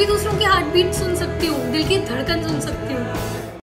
भी दूसरों की हार्ट बीट सुन सकती हूँ दिल की धड़कन सुन सकती हूँ।